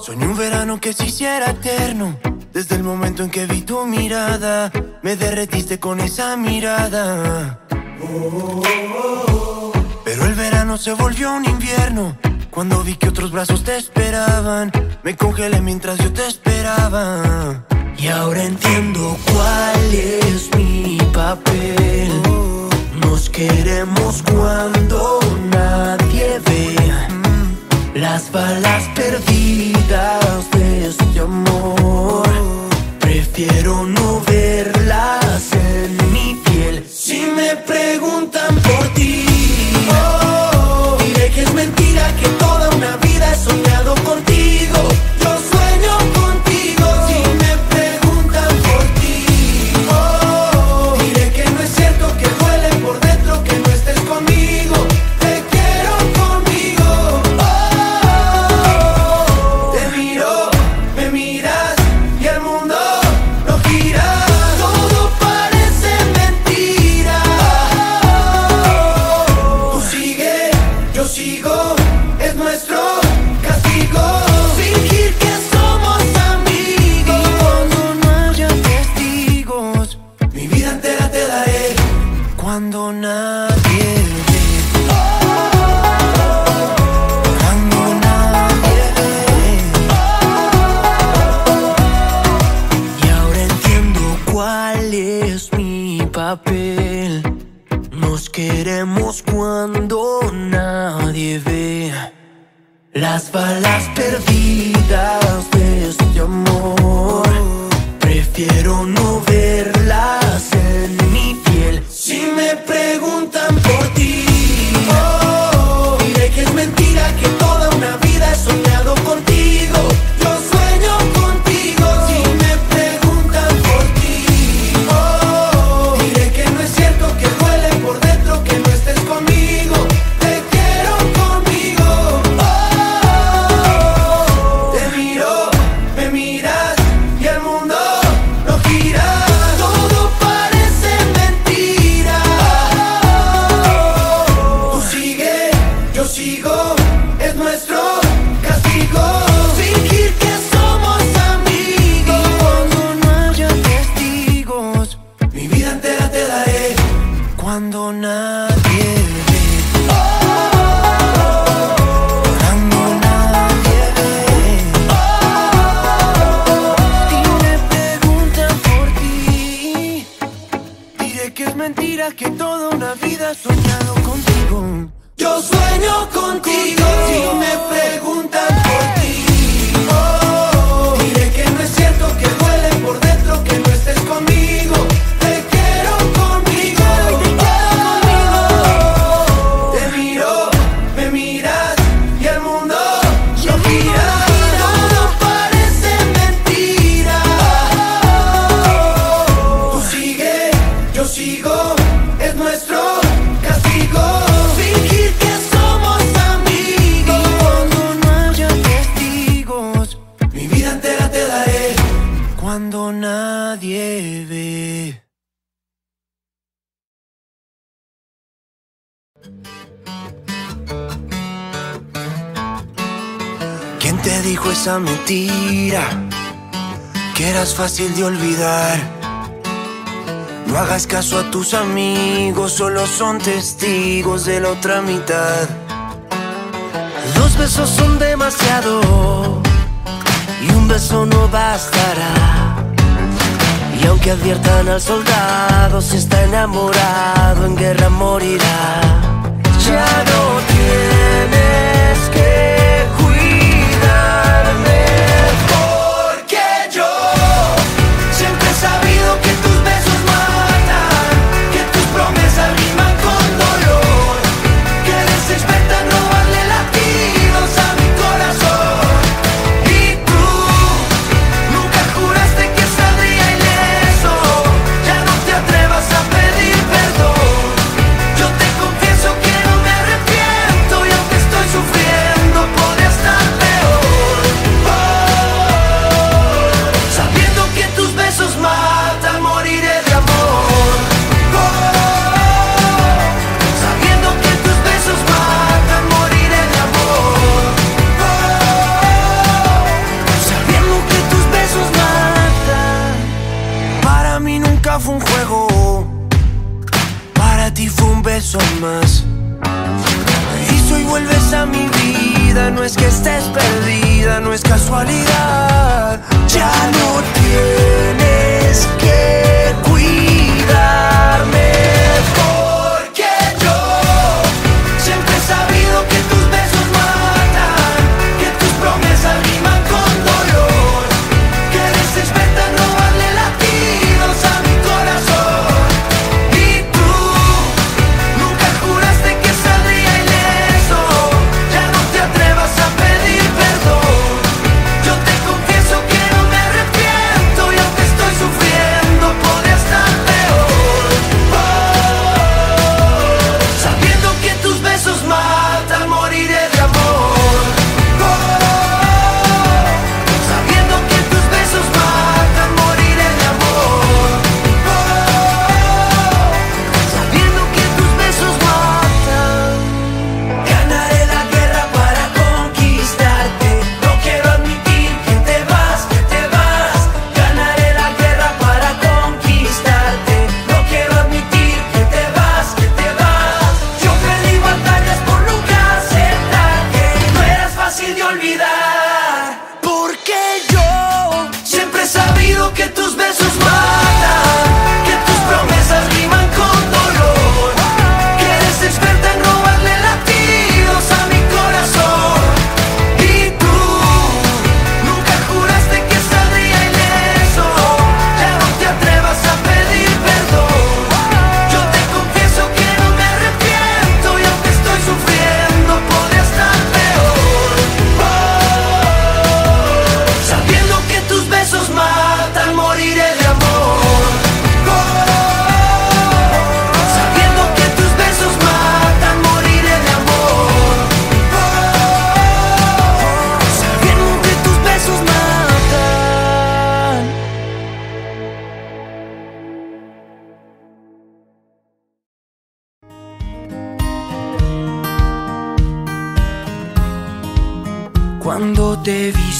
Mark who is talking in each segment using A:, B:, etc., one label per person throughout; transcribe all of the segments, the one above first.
A: Soñé un verano que se hiciera eterno. Desde el momento en que vi tu mirada, me derretiste con esa mirada. Pero el verano se volvió un invierno. Cuando vi que otros brazos te esperaban, me congelé mientras yo te esperaba. Y ahora entiendo cuál es mi papel. Nos queremos cuando nadie ve las balas perdidas de este amor. Prefiero no verlas en mi piel. Si me preguntan por ti oh, Diré que es mentira que perdidas de este amor. Prefiero no cuando nadie ve. ¿Quién te dijo esa mentira? Que eras fácil de olvidar. No hagas caso a tus amigos, solo son testigos de la otra mitad. Dos besos son demasiado y un beso no bastará. Y aunque adviertan al soldado, si está enamorado en guerra morirá. Ya no tiene no es que estés perdida, no es casualidad. Ya no tienes.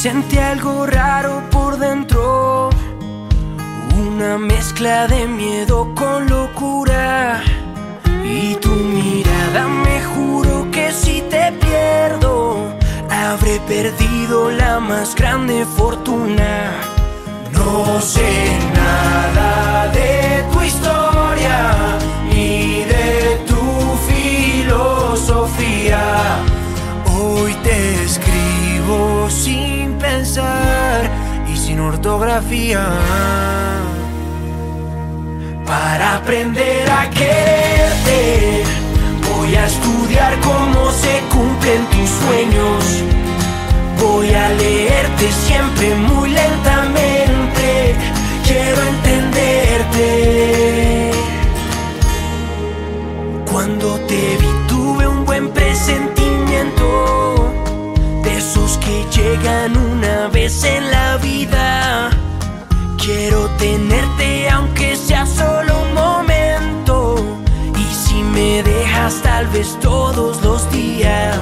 A: Sentí algo raro por dentro, una mezcla de miedo con locura. Y tu mirada me juro que si te pierdo, habré perdido la más grande fortuna. No sé nada. fotografía para aprender a quererte. Voy a estudiar cómo se cumplen tus sueños. Voy a leerte siempre muy lentamente. Quiero entenderte. Cuando te vi tuve un buen presentimiento. De esos que llegan una vez en la vida todos los días.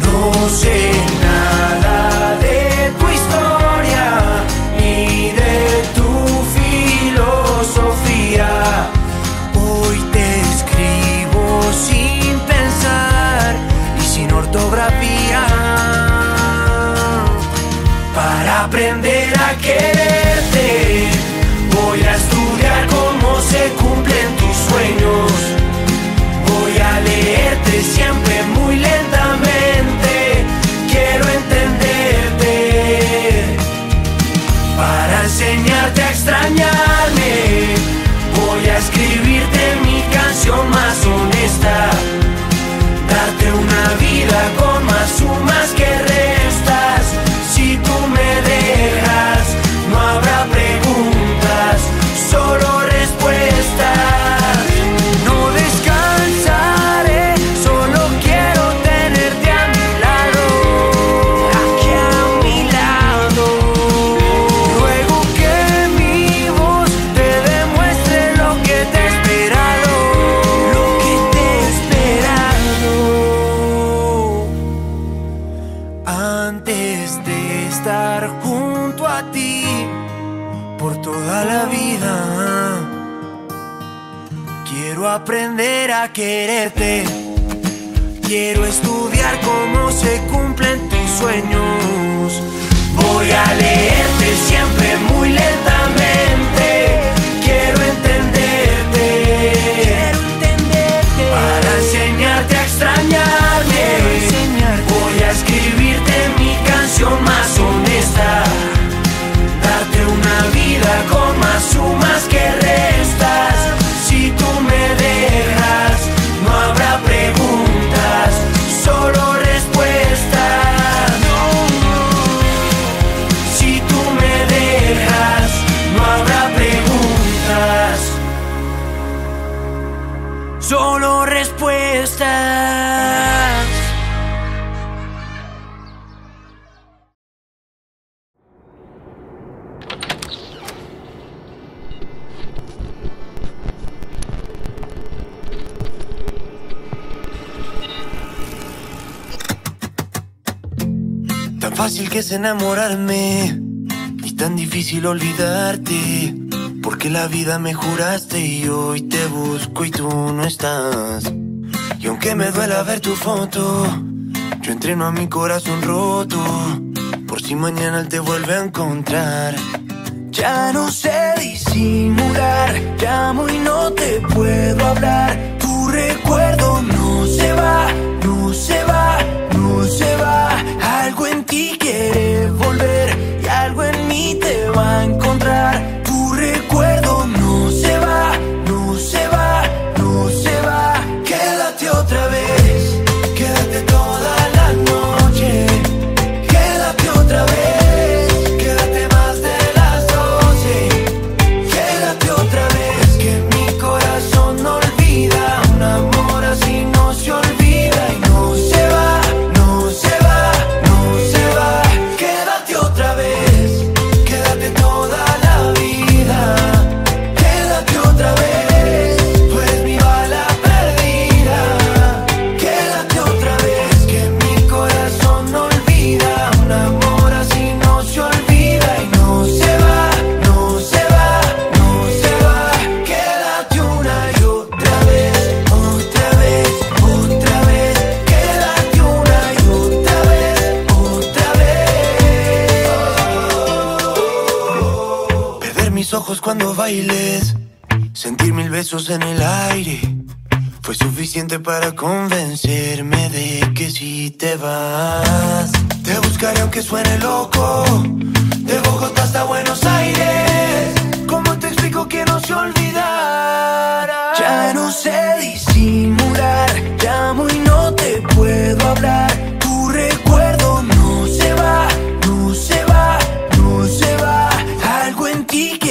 A: No sé nada de tu historia ni de tu filosofía. Hoy te escribo sin pensar y sin ortografía para aprender a querer. siempre muy lentamente quiero entenderte. Para enseñarte a extrañarme voy a escribirte mi canción más honesta. Darte una vida con más humana que
B: es enamorarme y tan difícil olvidarte. Porque la vida me juraste y hoy te busco y tú no estás. Y aunque me duela ver tu foto, yo entreno a mi corazón roto. Por si mañana te vuelve a encontrar. Ya no sé disimular, llamo y no te puedo hablar. Tu recuerdo no se va, Algo en ti quiere volver y algo en mí te va a encontrar. Cuando bailes, sentir mil besos en el aire. Fue suficiente para convencerme de que si te vas, te buscaré aunque suene loco. De Bogotá hasta Buenos Aires. ¿Cómo te explico que no se olvidara? Ya no sé disimular, llamo y no te puedo hablar. Tu recuerdo no se va, no se va, no se va. Algo en ti quiere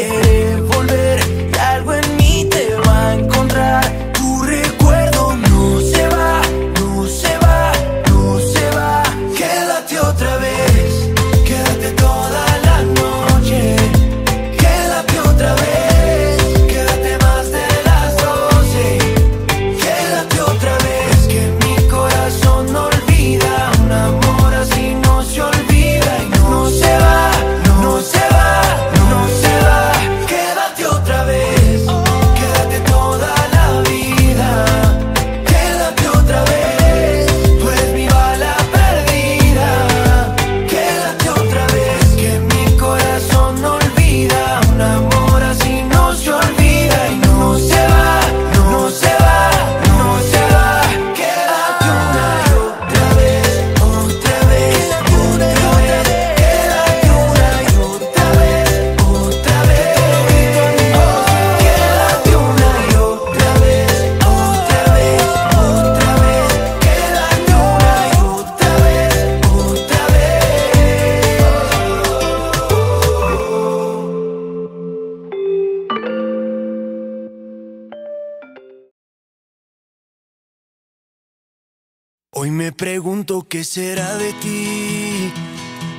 B: Hoy me pregunto qué será de ti.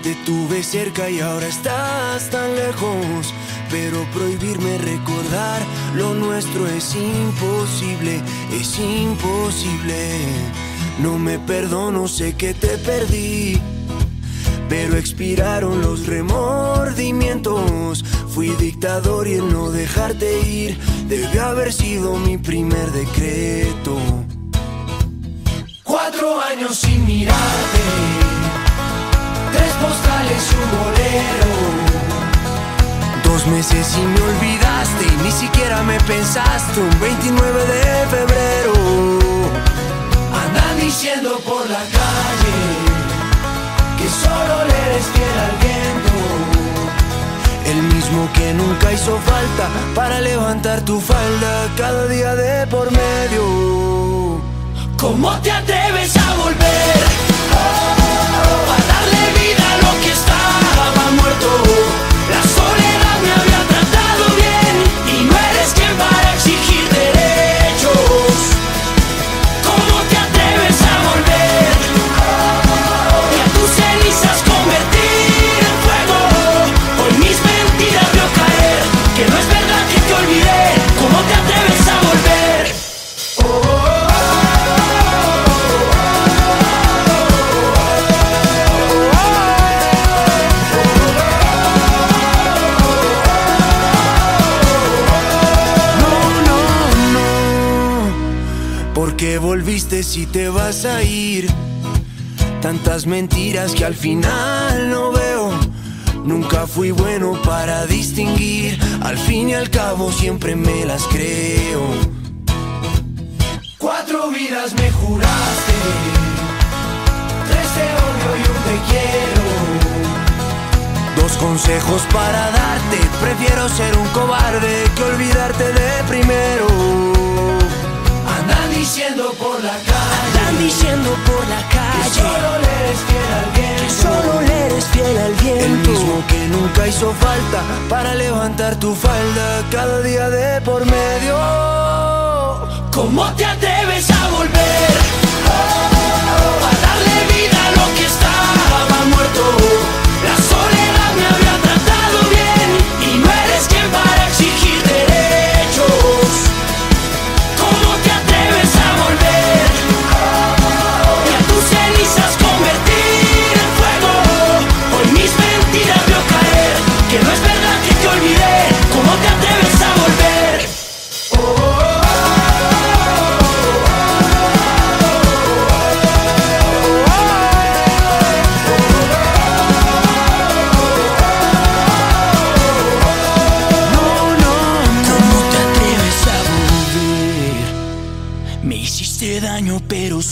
B: Te tuve cerca y ahora estás tan lejos. Pero prohibirme recordar lo nuestro es imposible, es imposible. No me perdono, sé que te perdí. Pero expiraron los remordimientos. Fui dictador y el no dejarte ir debe haber sido mi primer decreto. Cuatro años sin mirarte, tres postales y un bolero. Dos meses y me olvidaste, ni siquiera me pensaste, un 29 de febrero. Andan diciendo por la calle que solo le eres fiel al viento. El mismo que nunca hizo falta para levantar tu falda cada día de por medio. ¿Cómo te atreves a volver? A darle vida a lo que estaba muerto. A ir? Tantas mentiras que al final no veo. Nunca fui bueno para distinguir. Al fin y al cabo siempre me las creo. Cuatro vidas me juraste. Tres te odio y un te quiero. Dos consejos para darte. Prefiero ser un cobarde que olvidarte de primero. Andan diciendo por la calle.
A: Andan diciendo por la
B: Que
A: calle
B: solo le eres fiel al viento.
A: que solo le eres fiel al
B: El
A: viento.
B: mismo que nunca hizo falta para levantar tu falda cada día de por medio. ¿Cómo te atreves a volver? A darle vida a lo que estaba muerto. La soledad me había tratado bien y no eres quien para exigir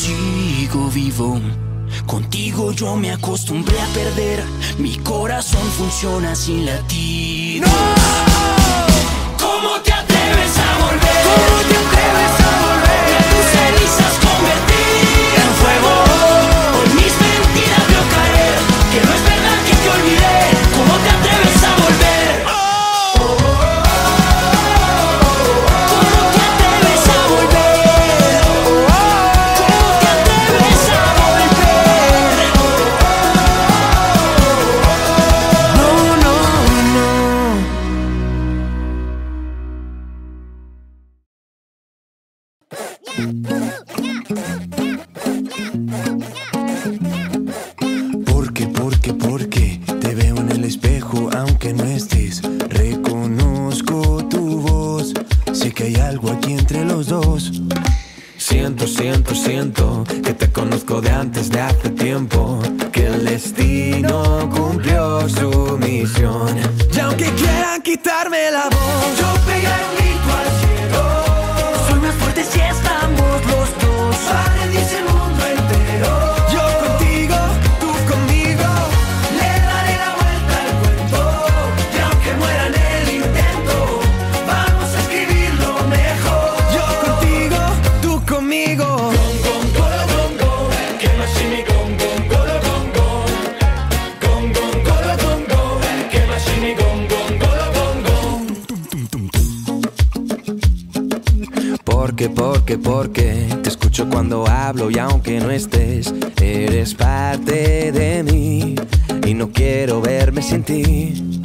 A: sigo vivo. Contigo yo me acostumbré a perder. Mi corazón funciona sin latir.
B: ¿Cómo te atreves a volver?
C: De mí y no quiero verme sin ti.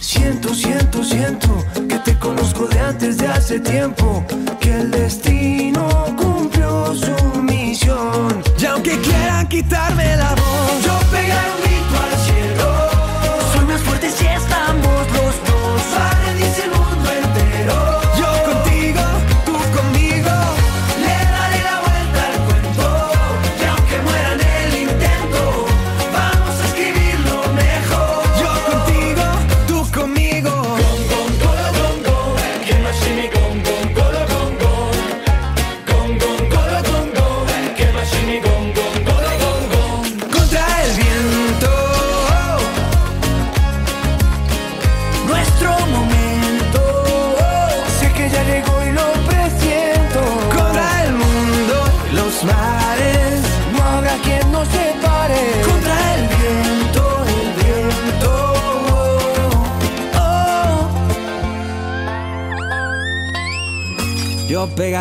B: Siento, siento, siento que te conozco de antes de hace tiempo. Que el destino cumplió su misión. Y aunque quieran quitarme la voz, yo pegaré un grito al cielo.
A: Soy más fuerte si estamos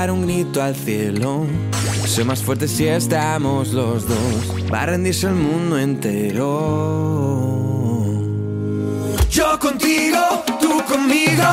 C: un grito al cielo. Soy más fuerte si estamos los dos. Va a rendirse el mundo entero.
B: Yo contigo, tú conmigo.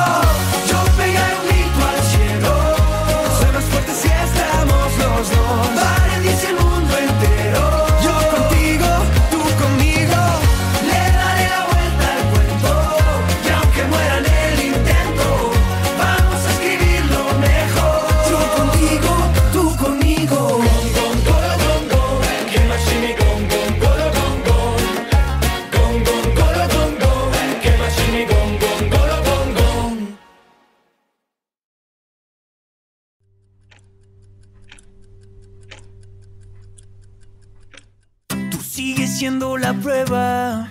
A: Siendo la prueba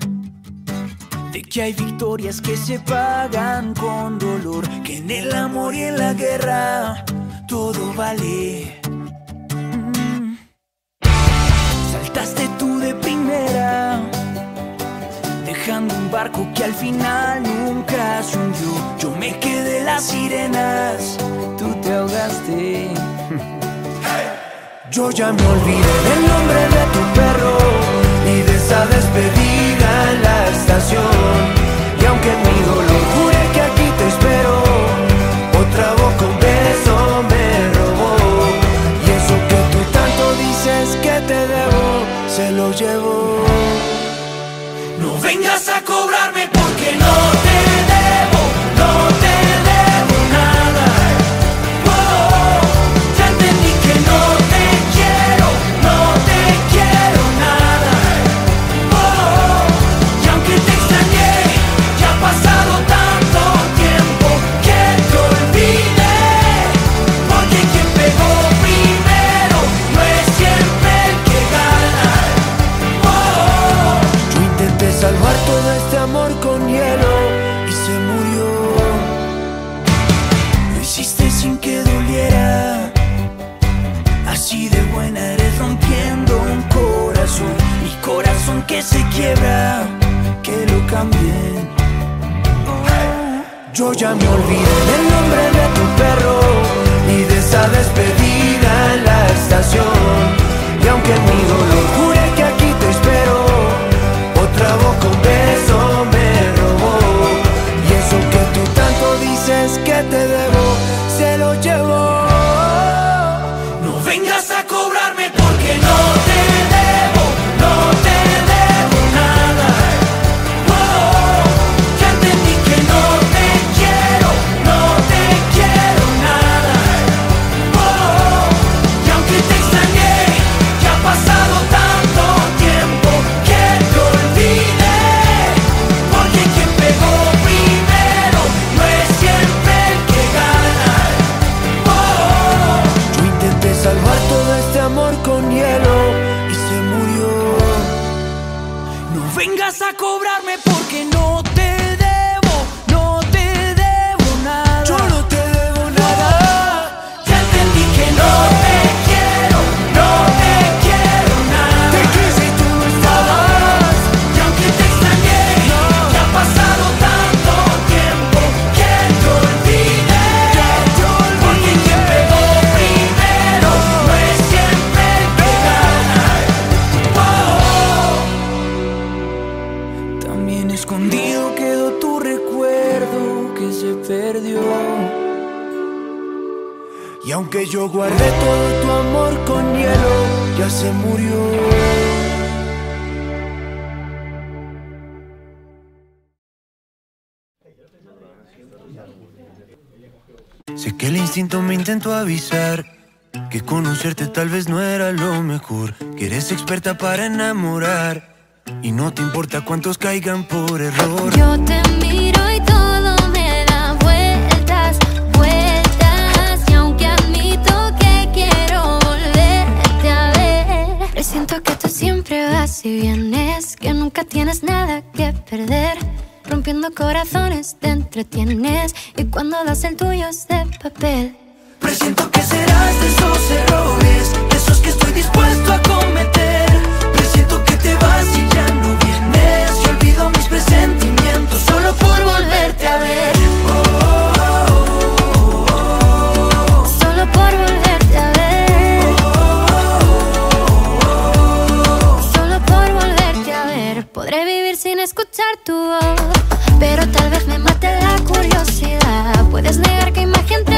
A: de que hay victorias que se pagan con dolor, que en el amor y en la guerra todo vale. Mm. Saltaste tú de primera, dejando un barco que al final nunca se hundió. Yo me quedé las sirenas, tú te ahogaste.
B: Yo ya me olvidé del nombre de tu perro despedida en la estación. Y aunque mi dolor jure que aquí te espero, otra voz con beso me robó. Y eso que tú tanto dices que te debo, se lo llevo.
A: No vengas a cobrarme
B: me olvidé del nombre de tu perro y de esa despedida en la estación. Y aunque mi dolor que
A: el
B: instinto me intentó avisar que conocerte tal vez no era lo mejor, que eres experta para enamorar y no te importa cuántos caigan por error.
D: Yo te miro y todo me da vueltas, vueltas. Y aunque admito que quiero volverte a ver, presiento que tú siempre vas y vienes, que nunca tienes nada que perder rompiendo corazones te entretienes y cuando das el tuyo es de papel.
A: Presiento que serás de esos errores, de esos que estoy dispuesto a cometer. Presiento que te vas y ya no vienes, y olvido mis presentimientos solo por volverte a ver.
D: escuchar tu voz. Puedes negar que
A: imagen te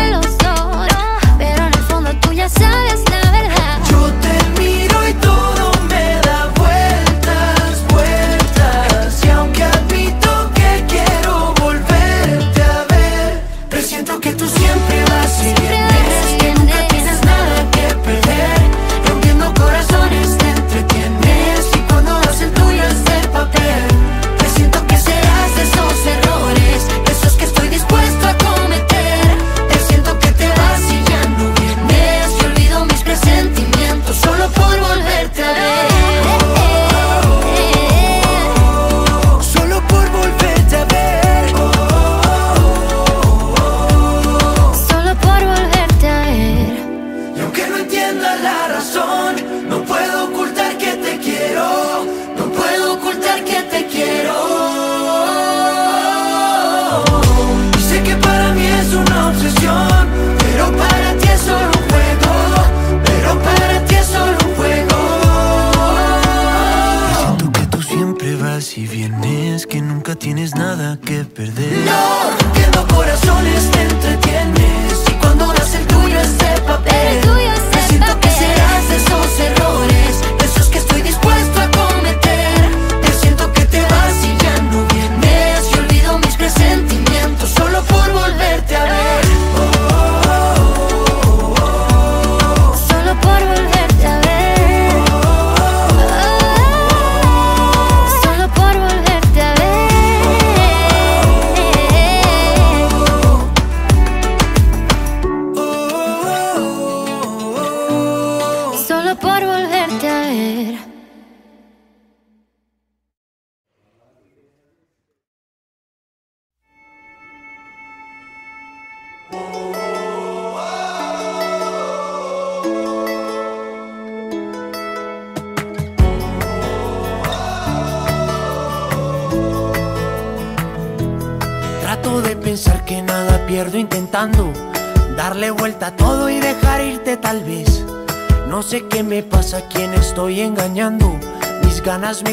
A: so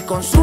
A: me
C: consume.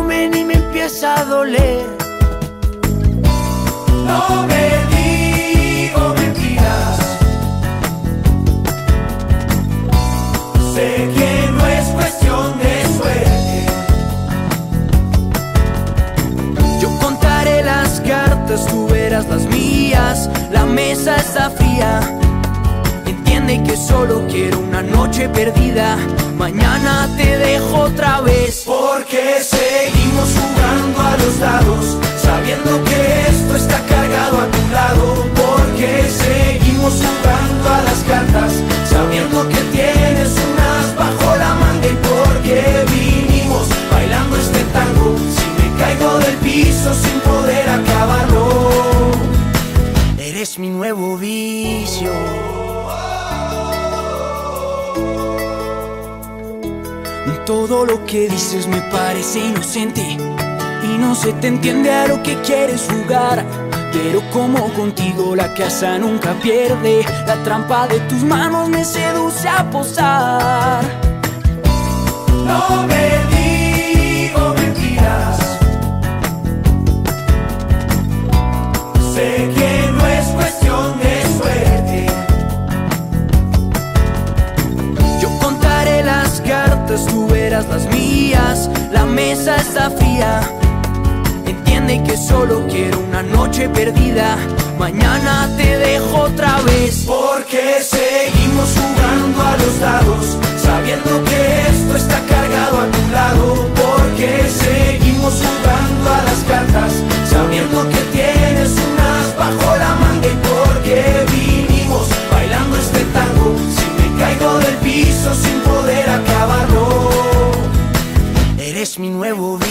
C: solo quiero una noche perdida. Mañana te dejo otra vez.
A: Porque seguimos jugando a los dados, sabiendo que esto está cargado a tu lado. Porque seguimos jugando a las cartas, sabiendo que tienes unas bajo la manga. Y porque vinimos bailando este tango, si me caigo del piso sin poder acabarlo.
B: Eres mi nuevo vicio.
C: Todo lo que dices me parece inocente y no se te entiende a lo que quieres jugar. Pero como contigo la casa nunca pierde, la trampa de tus manos me seduce a posar.
A: No me
C: las mías, la mesa está fría. Entiende que solo quiero una noche perdida. Mañana te dejo otra vez.
A: Porque seguimos jugando a los dados, sabiendo que esto está cargado a tu lado. Porque seguimos jugando a las cartas, sabiendo que tienes unas bajo la manga. Y porque vinimos bailando este tango, si me caigo del piso sin poder
B: acabar. mi nuevo é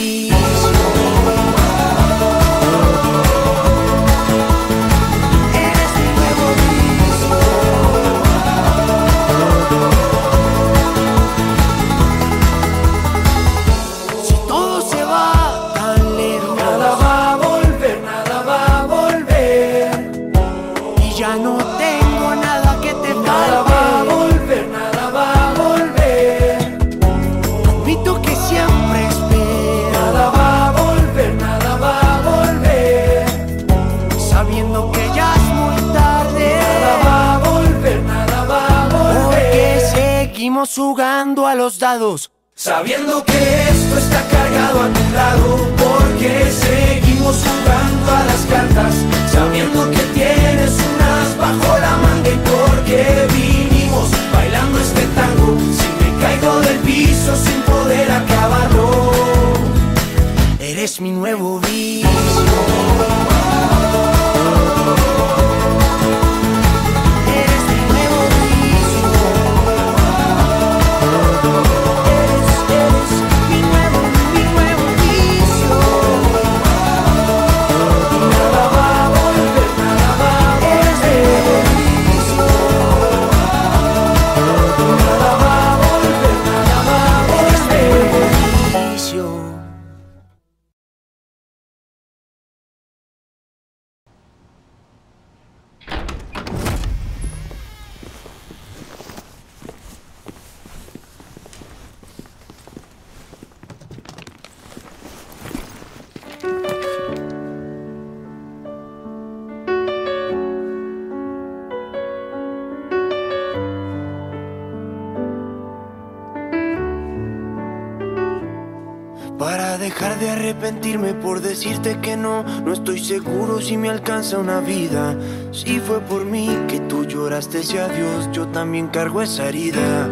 B: dejar de arrepentirme por decirte que no, no estoy seguro si me alcanza una vida. Si fue por mí que tú lloraste ese adiós, yo también cargo esa herida.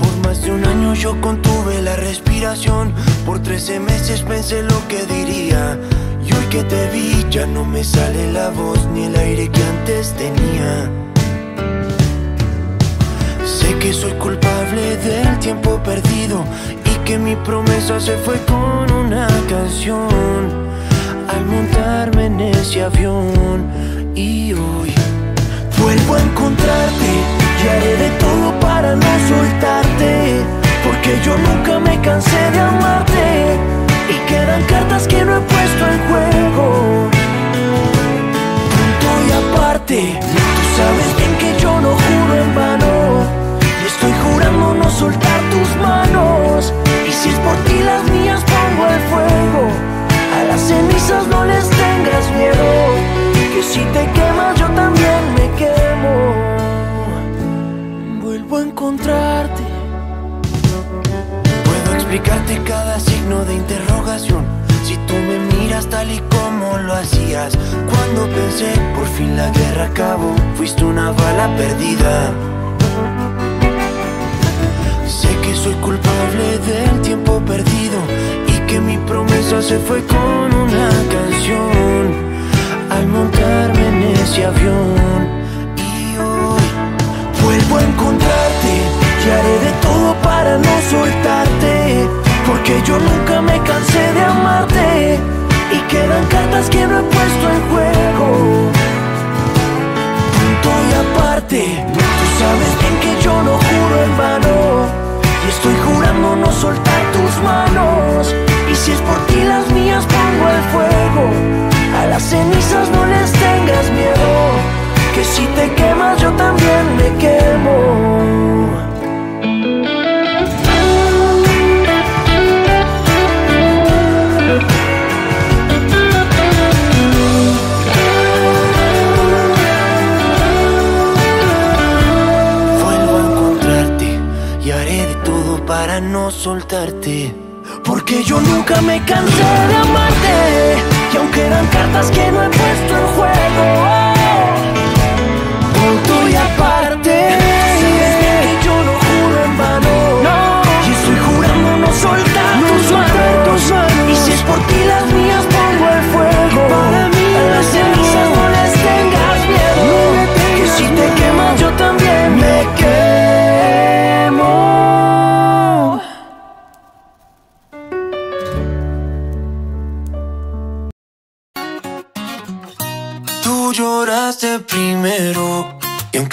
B: Por más de un año yo contuve la respiración, por 13 meses pensé lo que diría. Y hoy que te vi ya no me sale la voz ni el aire que antes tenía. Sé que soy culpable del tiempo perdido que mi promesa se fue con una canción al montarme en ese avión y hoy vuelvo a encontrarte y haré de todo para no soltarte porque yo nunca me cansé de amarte y quedan cartas que no he puesto en juego punto y aparte. Tú sabes bien que yo no juro en vano. Y estoy jurando no soltar tus manos. Si es por ti las mías pongo el fuego. A las cenizas no les tengas miedo. Que si te quemas yo también me quemo. Vuelvo a encontrarte. Puedo explicarte cada signo de interrogación. Si tú me miras tal y como lo hacías. Cuando pensé por fin la guerra acabó, fuiste una bala perdida. Que soy culpable del tiempo perdido y que mi promesa se fue con una canción al montarme en ese avión. Y si es por ti las mías pongo el fuego. A las cenizas no les tengas miedo. Que si te quemas yo también me quemo. Soltarte. Porque yo nunca me cansé de amarte. Y aunque eran cartas que no he puesto en juego,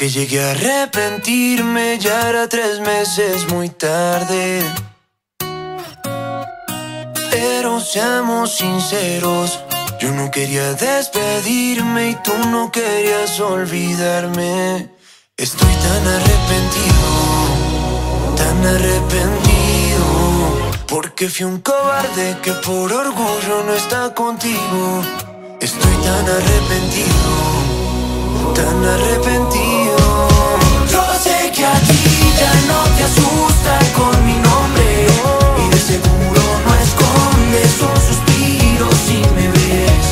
B: aunque llegué a arrepentirme ya era tres meses muy tarde. Pero seamos sinceros, yo no quería despedirme y tú no querías olvidarme. Estoy tan arrepentido, tan arrepentido, porque fui un cobarde que por orgullo no está contigo. Estoy tan arrepentido, tan arrepentido.
A: Yo sé que a ti ya no te asusta con mi nombre y de seguro no escondes un suspiro si me ves.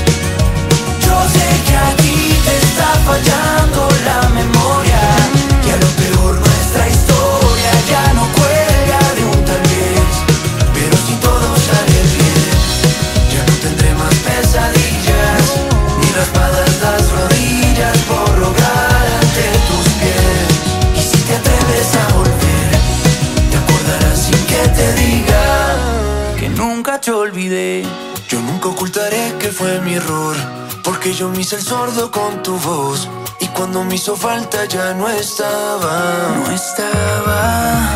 A: Yo sé que a ti te está fallando yo me hice el sordo con tu voz. Y cuando me hizo falta ya no estaba, no estaba.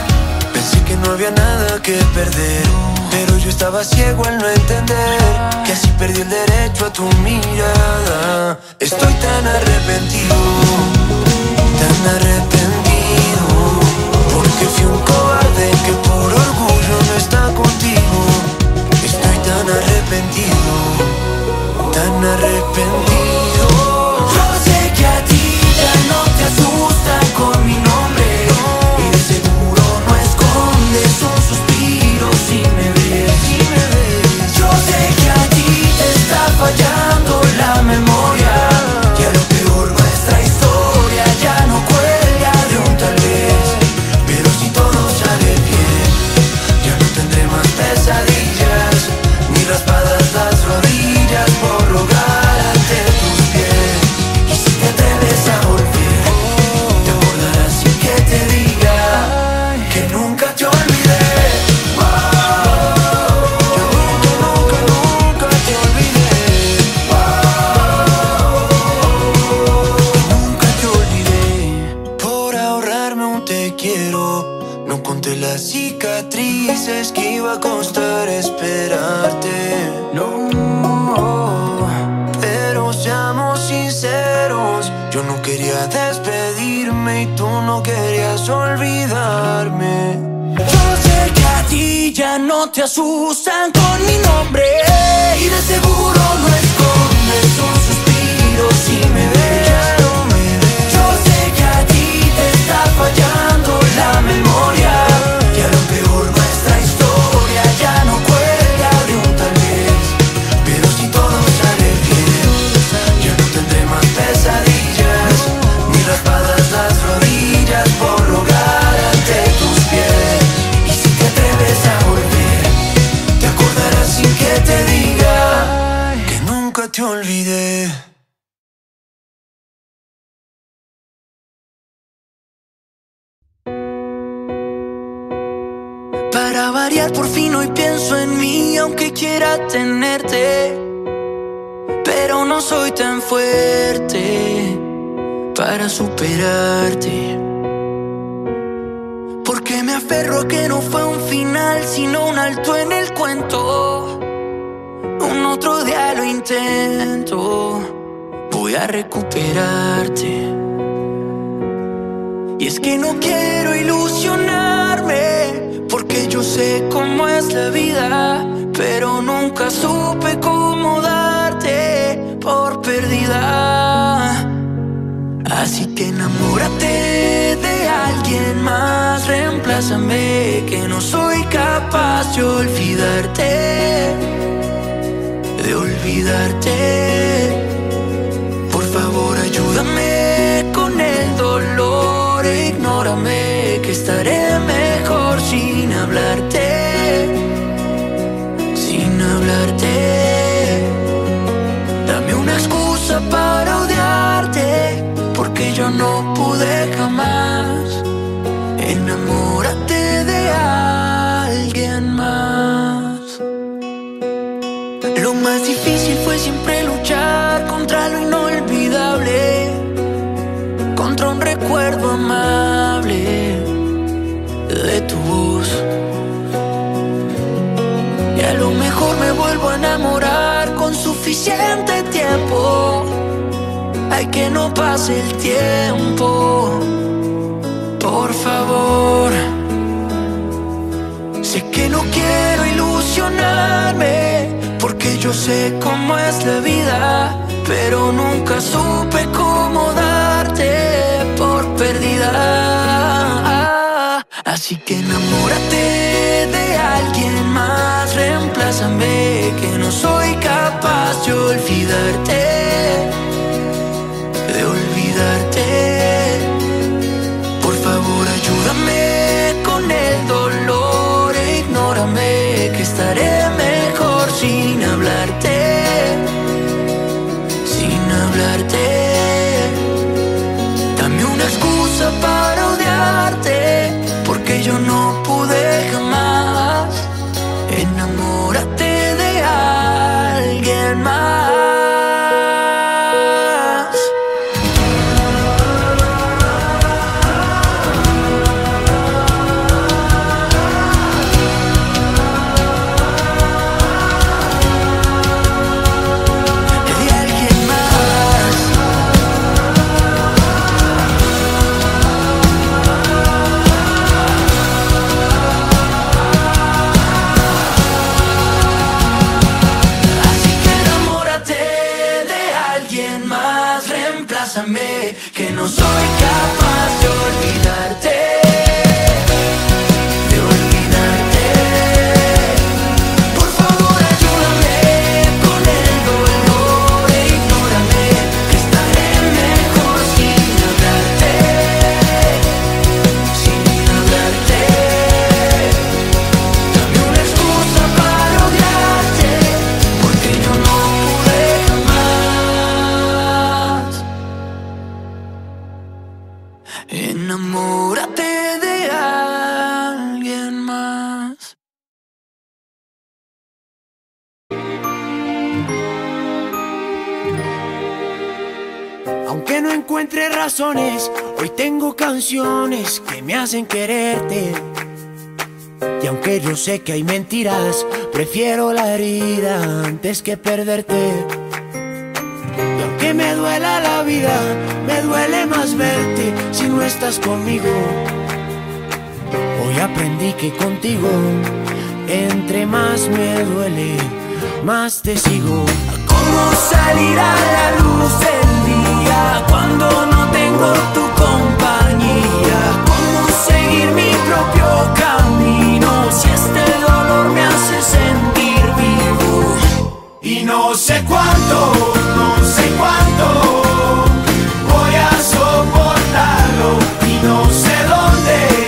A: Pensé que no había nada que perder, pero yo estaba ciego al no entender que así perdí el derecho a tu mirada. Estoy tan arrepentido, tan arrepentido, porque fui un cobarde que por orgullo no está contigo. Estoy tan arrepentido, arrepentido. Intento Voy a recuperarte y es que no quiero ilusionarme, porque yo sé cómo es la vida, pero nunca supe cómo darte por perdida. Así que enamórate de alguien más, reemplázame, que no soy capaz de olvidarte, olvidarte. Por favor, ayúdame con el dolor, ignórame que estaré mejor sin hablarte, sin hablarte. Dame una excusa para odiarte, porque yo no pude jamás. Enamórate de alguien más difícil fue siempre luchar contra lo inolvidable, contra un recuerdo amable de tu voz. Y a lo mejor me vuelvo a enamorar con suficiente tiempo. Hay que no pase el tiempo, por favor. Sé que no quiero ilusionarme, no sé cómo es la vida, pero nunca supe cómo darte por perdida.
B: Así que enamórate de alguien más, reemplázame, que no soy capaz de olvidarte. Aunque no encuentre razones, hoy tengo canciones que me hacen quererte. Y aunque yo sé que hay mentiras, prefiero la herida antes que perderte. Y aunque me duela la vida, me duele más verte si no estás conmigo. Hoy aprendí que contigo, entre más me duele, más te sigo. ¿Cómo salir la luz cuando no tengo tu compañía? ¿Cómo seguir mi propio camino si este dolor me hace sentir vivo? Y no sé cuánto, no sé cuánto voy a soportarlo. Y no sé dónde,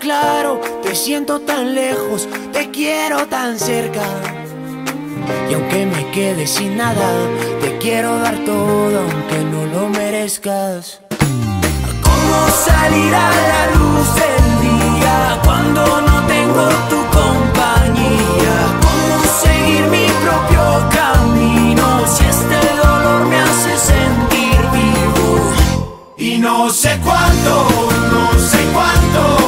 B: claro, te siento tan lejos, te quiero tan cerca. Y aunque me quede sin nada, te quiero dar todo aunque no lo merezcas. ¿Cómo salir a la luz del día cuando no tengo tu compañía? ¿Cómo seguir mi propio camino si este dolor me hace sentir vivo? Y no sé cuánto, no sé cuánto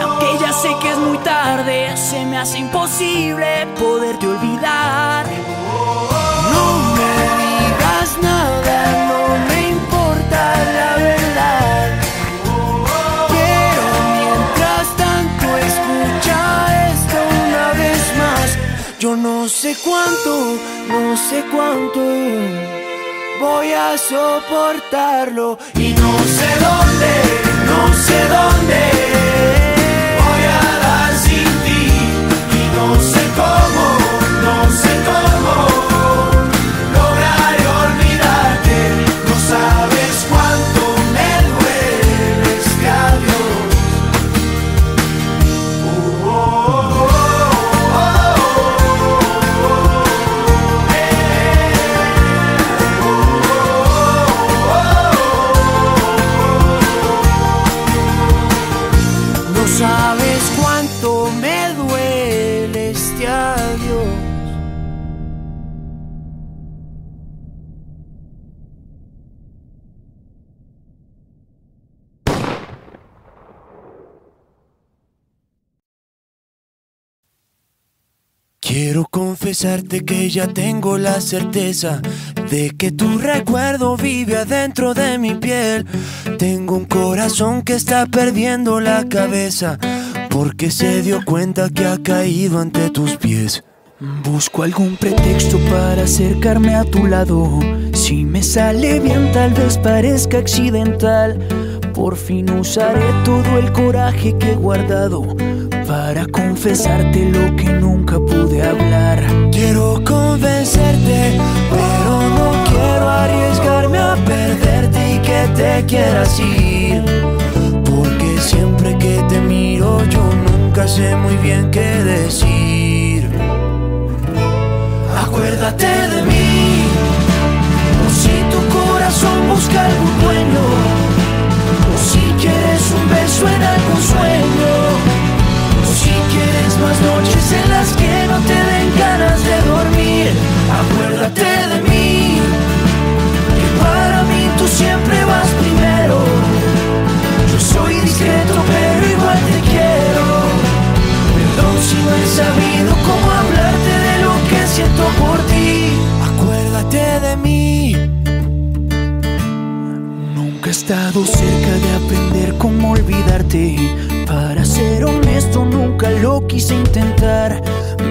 C: Aunque ya sé que es muy tarde, se me hace imposible poderte olvidar.
B: No me digas nada, no me importa la verdad. Quiero mientras tanto escucha esto una vez más. Yo no sé cuánto, no sé cuánto voy a soportarlo y no sé dónde, no sé dónde Quiero confesarte que ya tengo la certeza de que tu recuerdo vive adentro de mi piel. Tengo un corazón que está perdiendo la cabeza porque se dio cuenta que ha caído ante tus pies.
A: Busco algún pretexto para acercarme a tu lado. Si me sale bien, tal vez parezca accidental. Por fin usaré todo el coraje que he guardado para confesarte lo que nunca pude hablar.
B: Quiero convencerte, pero no quiero arriesgarme a perderte y que te quieras ir. Porque siempre que te miro yo nunca sé muy bien qué decir. Acuérdate de mí, o si tu corazón busca algún dueño, o si quieres un beso en algún sueño, si quieres más noches en las que no te den ganas de dormir. Acuérdate de mí, que para mí tú siempre vas primero. Yo soy discreto pero igual te quiero. Perdón si no he sabido cómo hablarte de lo que siento por ti. Acuérdate de mí.
A: Nunca he estado cerca de aprender cómo olvidarte. Para ser honesto, nunca lo quise intentar.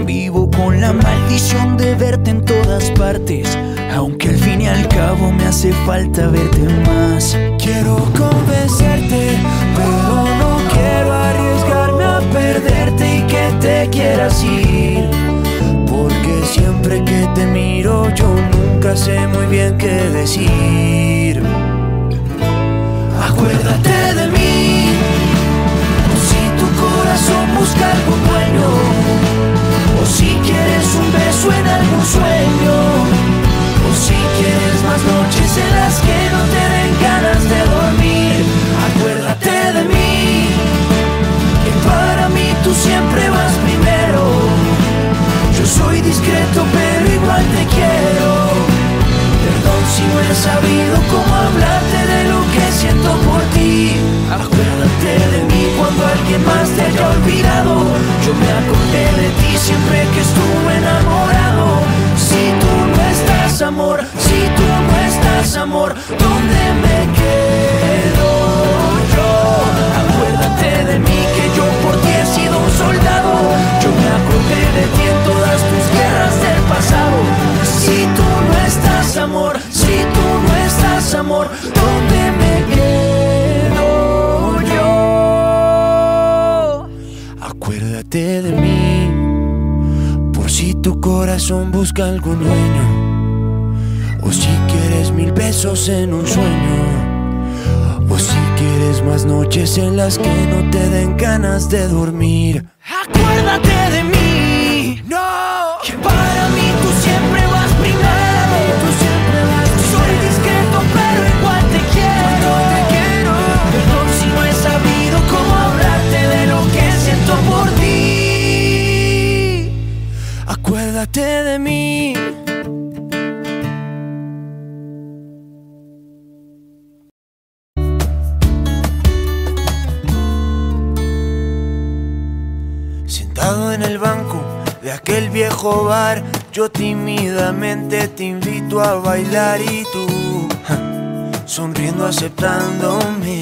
A: Vivo con la maldición de verte en todas partes. Aunque al fin y al cabo me hace falta verte más.
B: Quiero convencerte, pero no quiero arriesgarme a perderte y que te quieras ir. Porque siempre que te miro yo nunca sé muy bien qué decir. Acuérdate de corazón busca algún dueño, o si quieres un beso en algún sueño. O si quieres más noches en las que no te den ganas de dormir, acuérdate de mí, que para mí tú siempre vas primero. Yo soy discreto pero igual te quiero. No he sabido cómo hablarte de lo que siento por ti. Acuérdate de mí cuando alguien más te haya olvidado. Yo me acordé de ti siempre que estuve enamorado. Si tú no estás amor, si tú no estás amor, ¿dónde me quedo yo? Acuérdate de mí que yo por ti he sido un soldado. Yo me acordé de ti en todas tus guerras del pasado. Si tú no estás amor, amor, ¿dónde me quedo yo? Acuérdate de mí, por si tu corazón busca algún dueño, o si quieres mil besos en un sueño. O si quieres más noches en las que no te den ganas de dormir. Acuérdate de mí, no. Que para mí De mí. Sentado en el banco de aquel viejo bar, yo tímidamente te invito a bailar y tú, sonriendo aceptándome.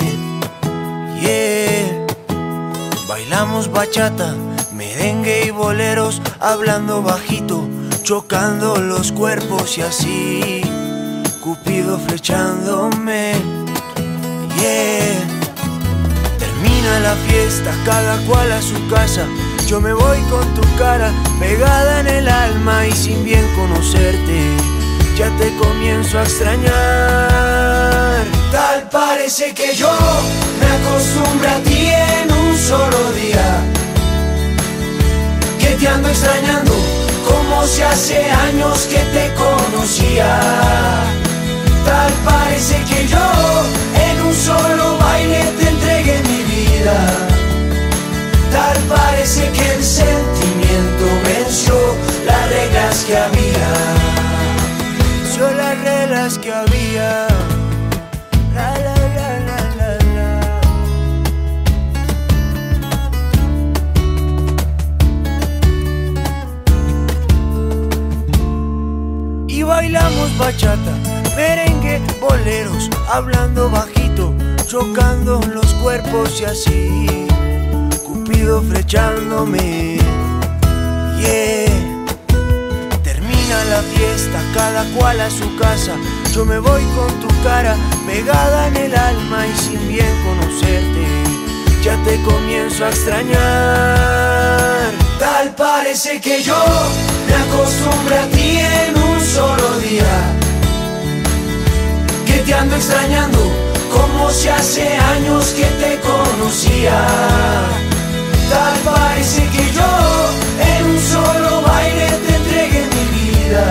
B: Yeah, bailamos bachata, merengue y boleros, hablando bajito, chocando los cuerpos y así, Cupido flechándome. Yeah. Termina la fiesta, cada cual a su casa. Yo me voy con tu cara pegada en el alma y sin bien conocerte, ya te comienzo a extrañar. Tal parece que yo me acostumbré a ti en un solo día. Que te ando extrañando como si hace años que te conocía. Tal parece que yo en un solo baile te entregué mi vida. parece que el sentimiento venció las reglas que había. Venció las reglas que había. Bailamos bachata, merengue, boleros, hablando bajito, chocando los cuerpos y así. Cupido flechándome, yeah. Termina la fiesta, cada cual a su casa. Yo me voy con tu cara pegada en el alma y sin bien conocerte, ya te comienzo a extrañar. Tal parece que yo me acostumbré a ti en un solo día. Que te ando extrañando como si hace años que te conocía. Tal parece que yo en un solo baile te entregué mi vida.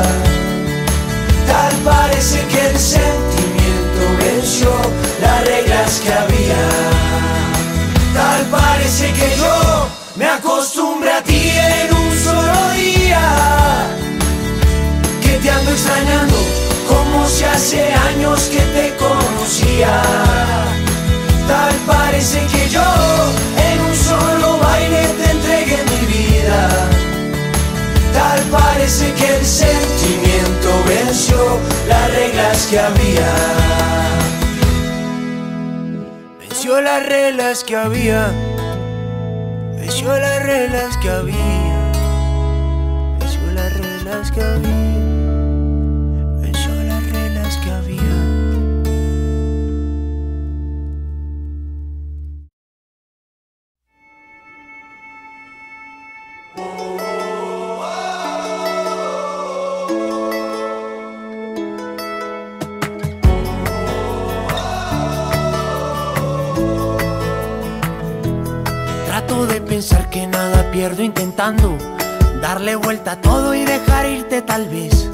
B: Tal parece que el sentimiento venció las reglas que había. Tal parece que yo me acostumbré a ti en un ando extrañando como si hace años que te conocía. Tal parece que yo en un solo baile te entregué mi vida. Tal parece que el sentimiento venció las reglas que había. Venció las reglas que había. Venció las reglas que había. Venció las reglas que había. Intentando darle vuelta a todo y dejar irte tal vez.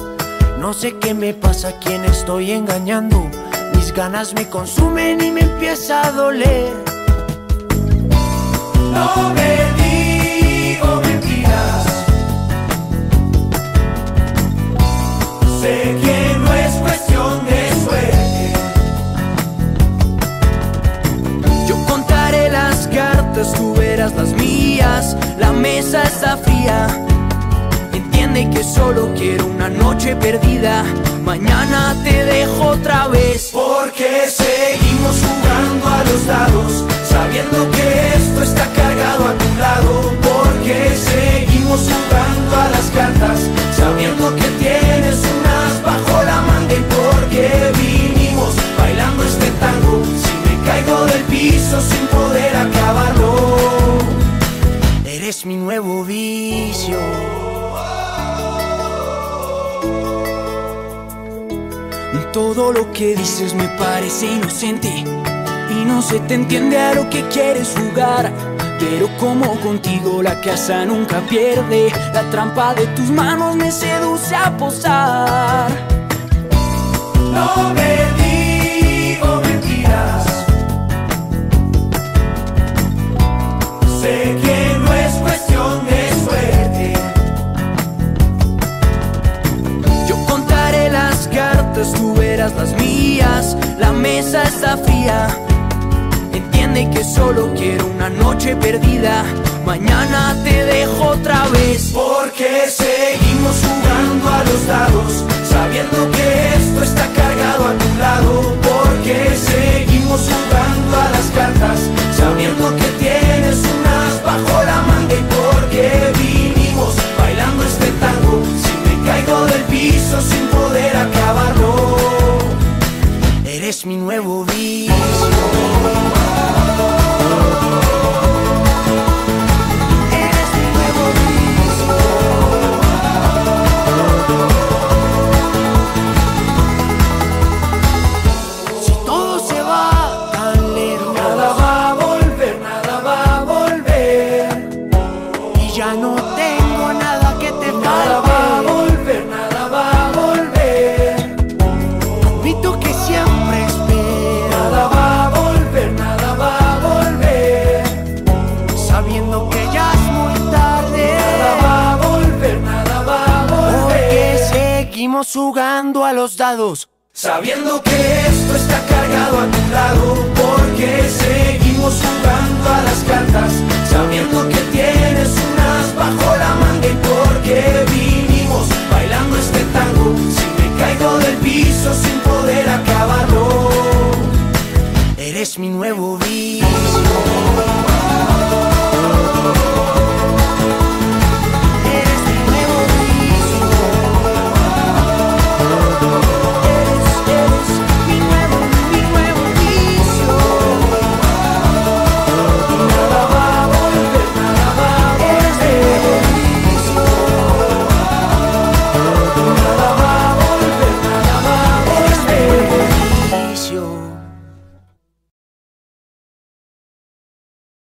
B: No sé qué me pasa, quién estoy engañando. Mis ganas me consumen y me empieza a doler. No me
A: La mesa está fría. Entiende que solo quiero una noche perdida. Mañana te dejo otra vez.
B: Porque seguimos jugando a los dados, sabiendo que esto está cargado a tu lado. Porque seguimos jugando a las cartas, sabiendo que tienes unas bajo la manga. Y porque vinimos bailando este tango, si me caigo del piso sin poder acabarlo, eres mi nuevo vicio.
A: Todo lo que dices me parece inocente y no se te entiende a lo que quieres jugar. Pero como contigo la casa nunca pierde, la trampa de tus manos me seduce a posar.
B: No me
A: las mías. La mesa está fría. Entiende que solo quiero una noche perdida. Mañana te dejo otra vez.
B: Porque seguimos jugando a los dados, sabiendo que esto está cargado a tu lado. Porque seguimos